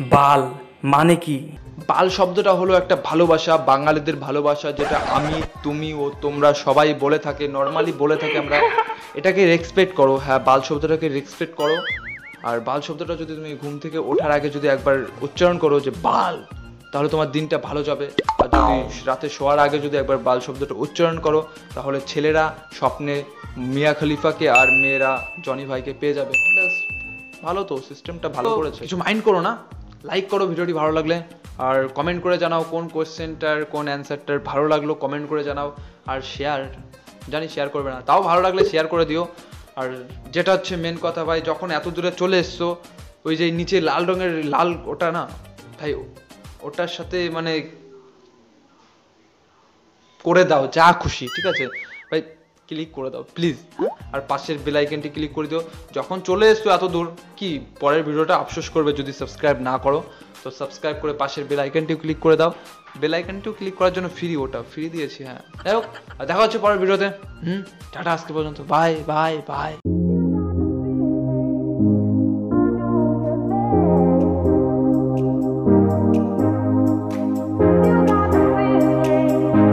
বাল মানে কি? বাল শব্দটা হলো একটা ভালোবাসা বাঙালিদের ভালোবাসা যেটা আমি তুমি ও তোমরা সবাই বলে থাকে নর্মালি বলে থাকে আমরা। এটাকে রেসপেক্ট করো। হ্যাঁ বাল শব্দটাকে রেসপেক্ট করো। আর বাল শব্দটা যদি তুমি ঘুম থেকে ওঠার আগে যদি একবার উচ্চারণ করো যে বাল তাহলে তোমার দিনটা ভালো যাবে। আর যদি রাতে শোয়ার আগে যদি একবার বাল শব্দটা উচ্চারণ করো তাহলে ছেলেরা স্বপ্নে মিয়া খলিফাকে আর মেয়েরা জনি ভাইকে পেয়ে যাবে। ব্যাস ভালো তো সিস্টেমটা ভালো করেছে। কিছু মাইন্ড করো না। লাইক করো ভিডিওটি ভালো লাগলে। আর কমেন্ট করে জানাও কোন কোয়েশ্চেনটার কোন অ্যান্সারটার ভালো লাগল কমেন্ট করে জানাও। আর শেয়ার জানি শেয়ার করবে না, তাও ভালো লাগলে শেয়ার করে দিও। আর যেটা হচ্ছে মেন কথা ভাই, যখন এত দূরে চলে এসছো, ওই যে নিচে লাল রঙের লাল ওটা না, ভাই, ওটার সাথে মানে করে দাও, যা খুশি, ঠিক আছে? ভাই ক্লিক করে দাও প্লিজ আর পাশের বেল ক্লিক করে দিও। যখন চলে এসছো এত দূর, কি পরের ভিডিওটা আফসোস করবে যদি সাবস্ক্রাইব না করো? তো সাবস্ক্রাইব করে পাশের বেল আইকনটিও ক্লিক করে দাও। বেল আইকনটিও ক্লিক করার জন্য ফ্রি ওটা ফ্রি দিয়েছি হ্যাঁ। যাই হোক, আর দেখা হচ্ছে পরের ভিডিওতে। হুম, টাটা, আজকে পর্যন্ত। Bye bye bye